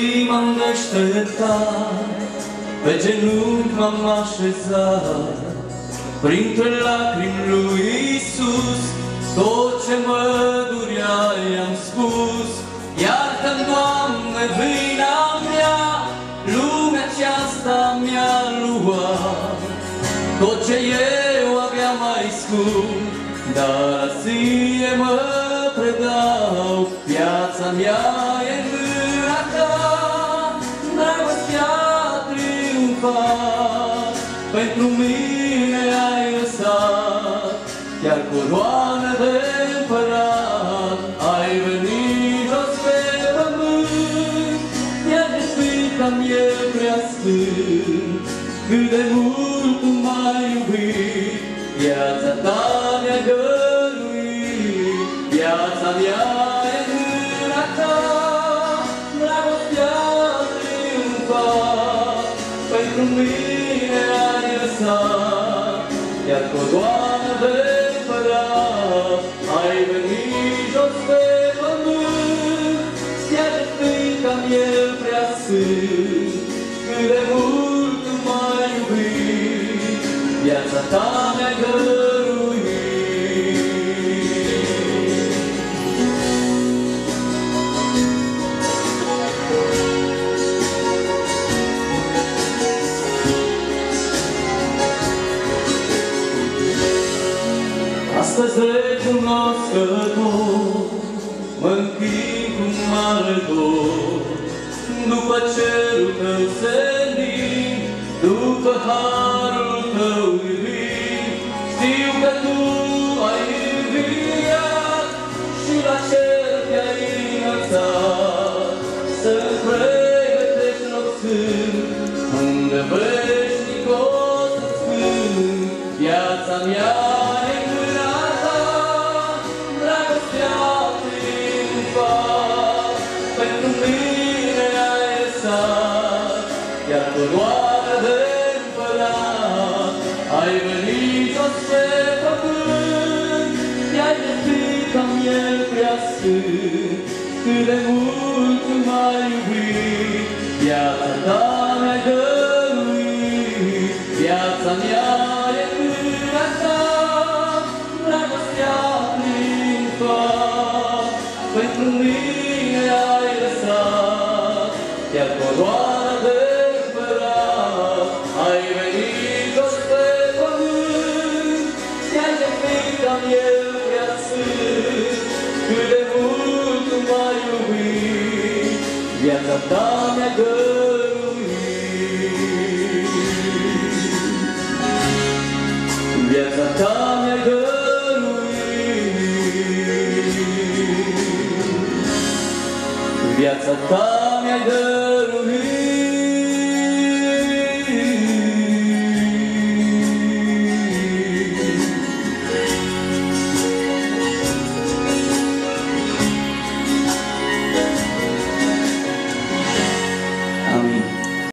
Într-o zi m-am deșteptat, pe genunchi m-am așezat, Printre lacrimi lui Iisus, tot ce mă durea i-am spus. Iartă-mi, Doamne, vina mea, lumea aceasta mi-a luat. Tot ce eu aveam mai scump, dar ție mă predau, viața mea e în triumfat, pentru mine ai lăsat, chiar coroană de împărat, ai venit jos pe pământ, iar desplit am eu prea sfânt, cât de mult tu m-ai iubit, viața ta mi-a găruit, viața mea pentru mine ai lăsat, iar coroană de împărat, ai venit jos pe pământ, iar desplit am eu prea sfânt, cât de mult tu m-ai iubit, viața ta mi-a găruit. Astăzi recunoscător, mă închin cu mare dor, după cerul tău senin, după harul tău iubit, știu că tu ai înviat și la cer te-ai înălțat, să-mi pregătești loc sfânt, unde veșnic o să-ți cânt, viața mea coroană de împărat, ai venit jos pe pământ, i-ai desplit cam el prea sfânt, cât de mult tu m-ai iubit, viața ta mi-ai dăruit, viața mea e în mâna ta, dragostea triumfat, pentru mine ai lăsat, iar coroana Viața ta mi-ai dat